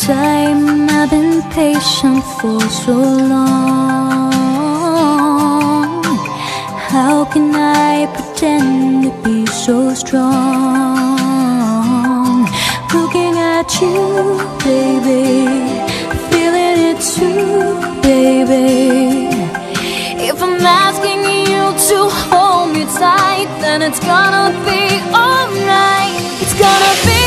time I've been patient for so long. How can I pretend to be so strong? Looking at you, baby Feeling it too, baby. If I'm asking you to hold me tight Then it's gonna be alright. It's gonna be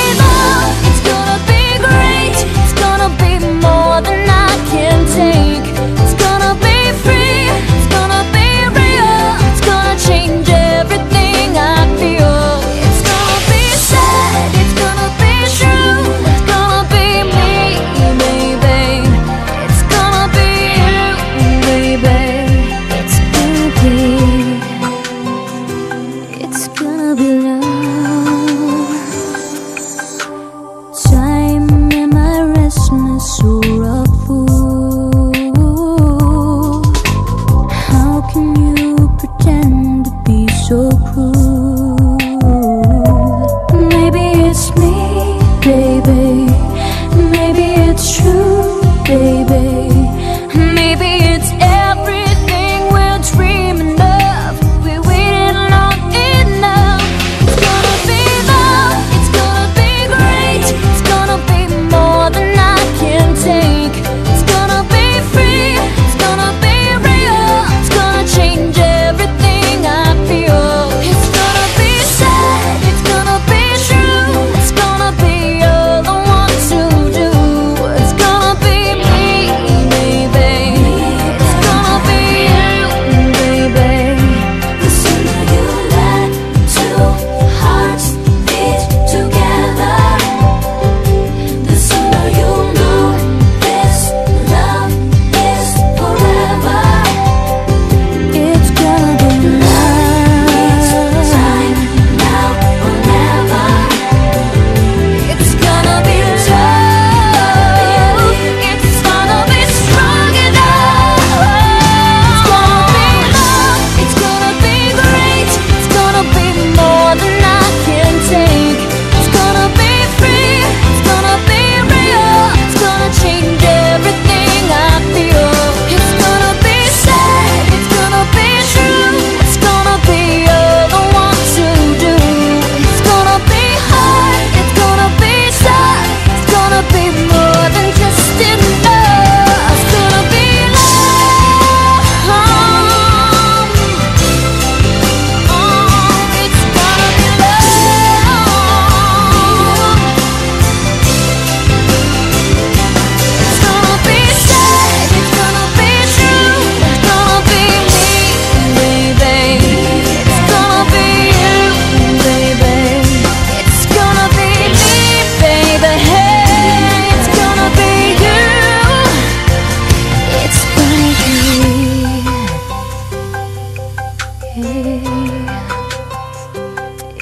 Hey,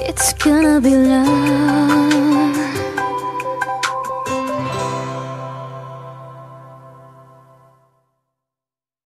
it's gonna be love.